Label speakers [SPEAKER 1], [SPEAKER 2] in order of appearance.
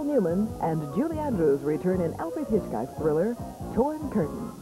[SPEAKER 1] Newman and Julie Andrews return in Alfred Hitchcock's thriller, Torn Curtain*.